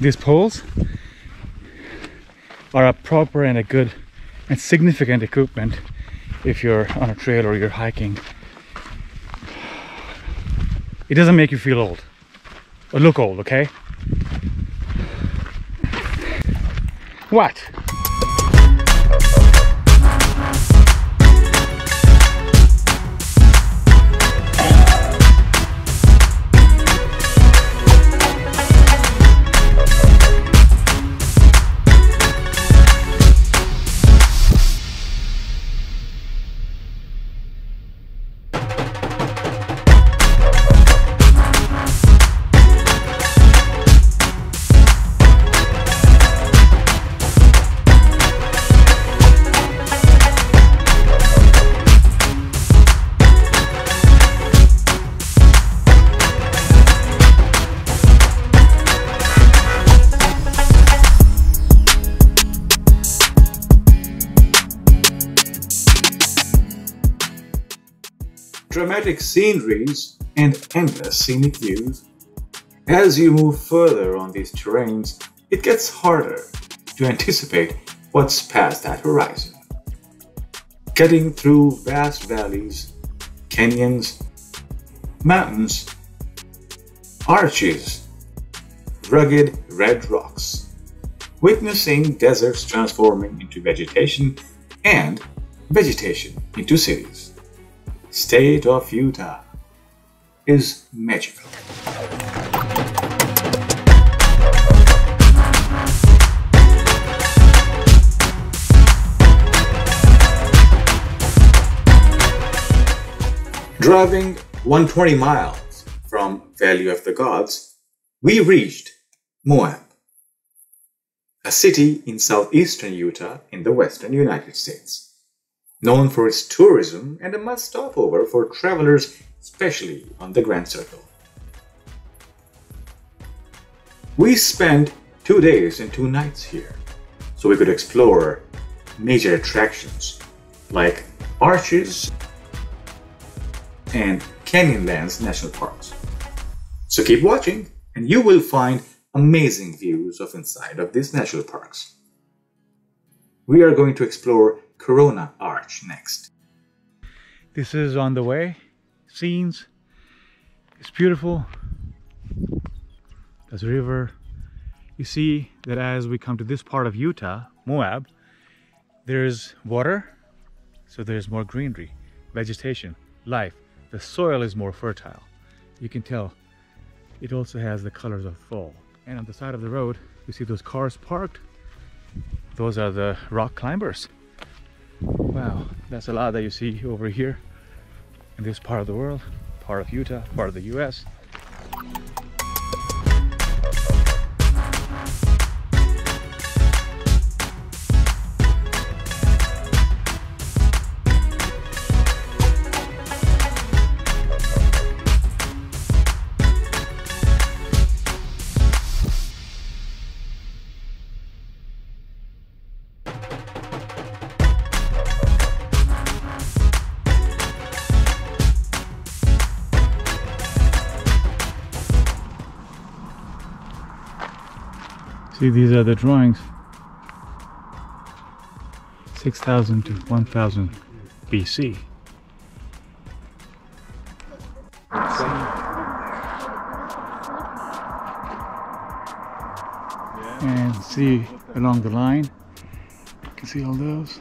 these poles are a proper and a good and significant equipment if you're on a trail or you're hiking. It doesn't make you feel old or look old, okay? What? Dramatic sceneries, and endless scenic views. As you move further on these terrains, it gets harder to anticipate what's past that horizon. Cutting through vast valleys, canyons, mountains, arches, rugged red rocks, witnessing deserts transforming into vegetation and vegetation into cities state of Utah is magical. Driving 120 miles from Valley of the Gods, we reached Moab, a city in southeastern Utah in the western United States known for its tourism and a must stopover for travelers, especially on the Grand Circle. We spent two days and two nights here, so we could explore major attractions like Arches and Canyonlands National Parks. So keep watching and you will find amazing views of inside of these national parks. We are going to explore Corona Arch next. This is on the way. Scenes. It's beautiful. There's a river. You see that as we come to this part of Utah, Moab, there's water, so there's more greenery, vegetation, life. The soil is more fertile. You can tell it also has the colors of fall. And on the side of the road, you see those cars parked. Those are the rock climbers. Wow, that's a lot that you see over here in this part of the world, part of Utah, part of the US. See, these are the drawings. 6000 to 1000 BC. And see along the line, you can see all those.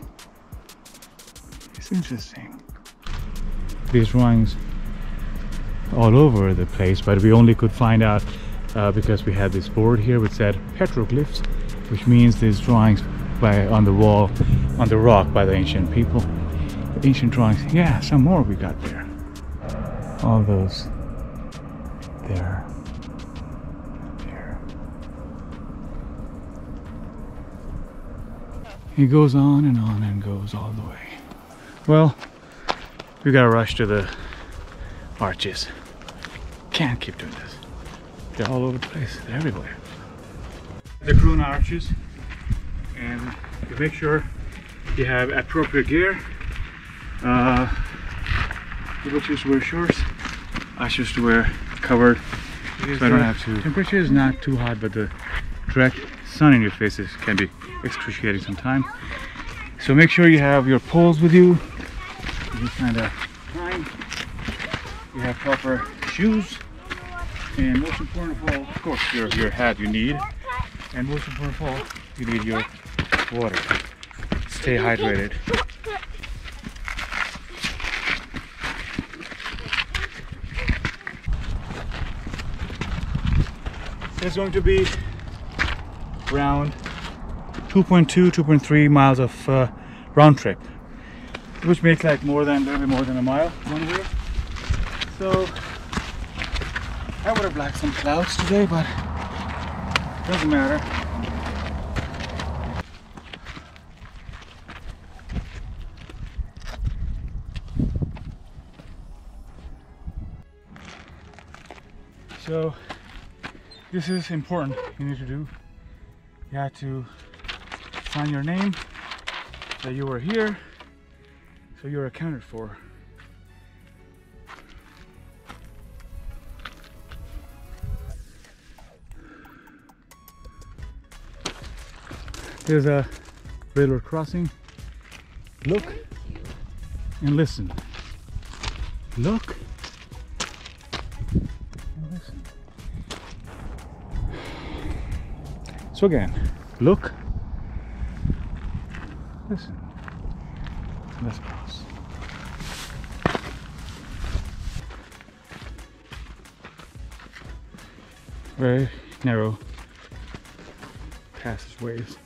It's interesting. These drawings all over the place, but we only could find out uh, because we had this board here which said petroglyphs which means these drawings by on the wall on the rock by the ancient people. Ancient drawings yeah some more we got there. All those there. There. It goes on and on and goes all the way. Well we gotta rush to the arches. Can't keep doing this they're all over the place. They're everywhere. The Corona arches. And you make sure you have appropriate gear. Uh, people choose to wear shorts. I choose to wear covered so I don't have to. Temperature is not too hot, but the direct sun in your face is, can be excruciating sometimes. So make sure you have your poles with you. You kind of. You have proper shoes. And most important of all, of course, your, your hat you need. And most important of all, you need your water. Stay hydrated. It's going to be around 2.2, 2.3 miles of uh, round trip, which makes like more than a little bit more than a mile one way. So I would have liked some clouds today, but it doesn't matter. So this is important you need to do. You have to sign your name that you were here so you're accounted for. There's a railroad crossing. Look and listen. Look and listen. So again, look, listen. Let's cross. Very narrow passageways.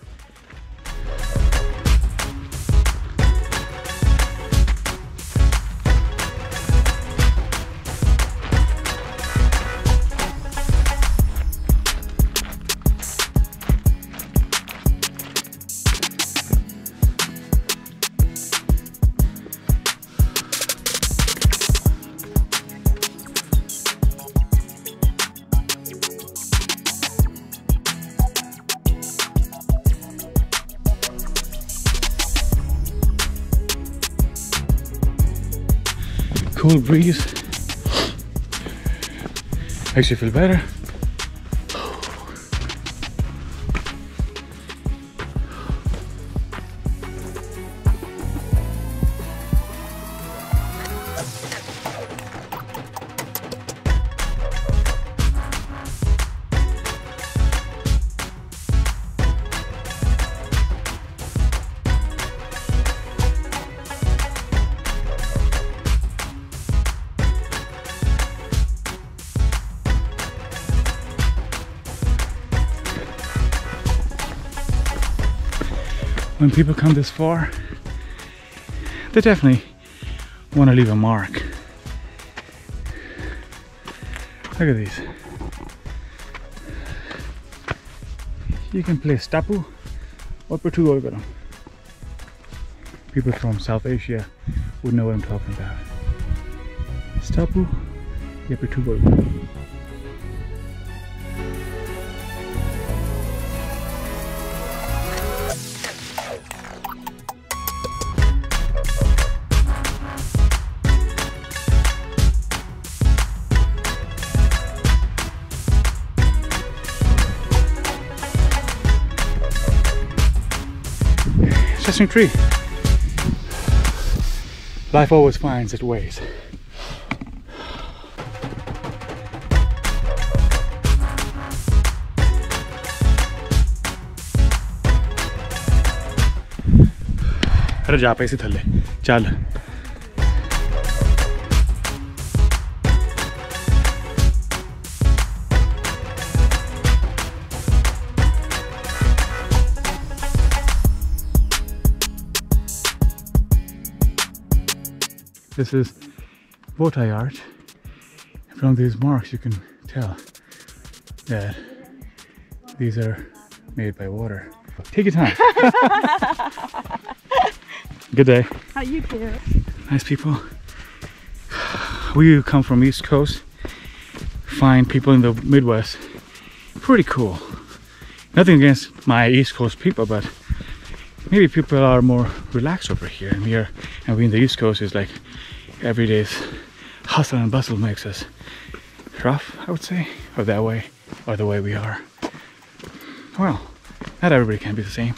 Cool breeze. Makes you feel better. When people come this far, they definitely want to leave a mark. Look at these. You can play Stapu or Pertugogaram. People from South Asia would know what I'm talking about. Stapu ya Pertugogaram. Interesting tree. Life always finds its ways. अरे जा पैसे थल्ले चल This is Bow Tie Arch. From these marks you can tell that these are made by water. Take your time. Good day. How you do? Nice people. We come from East Coast. Find people in the Midwest. Pretty cool. Nothing against my East Coast people, but maybe people are more relaxed over here. And here, and we in the East Coast is like every day's hustle and bustle makes us rough, I would say, or that way, or the way we are. well, not everybody can be the same.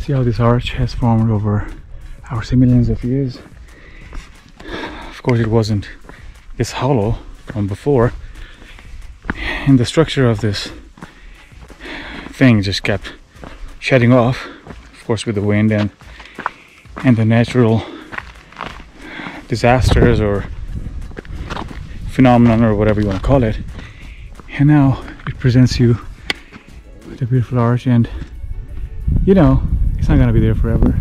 See how this arch has formed over our millions of years. Of course, it wasn't this hollow from before, and the structure of this thing just kept shedding off, of course, with the wind and and the natural disasters or phenomenon or whatever you want to call it. And now it presents you with a beautiful arch, and you know, it's not gonna be there forever.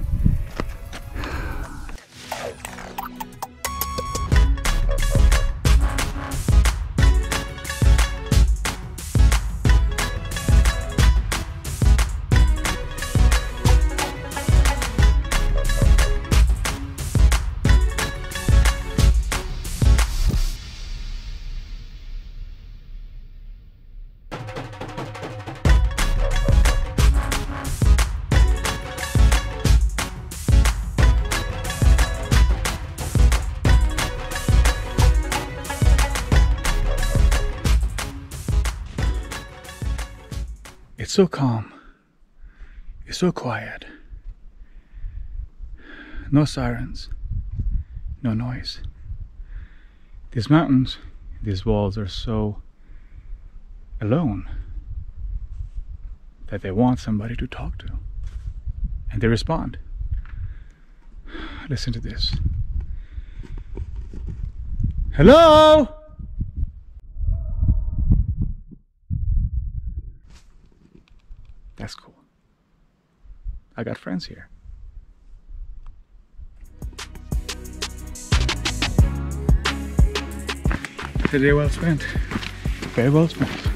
So calm. It's so quiet. No sirens. No noise. These mountains, these walls are so alone that they want somebody to talk to. And they respond. Listen to this. Hello? That's cool. I got friends here. Today well spent. Very well spent.